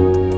Bye.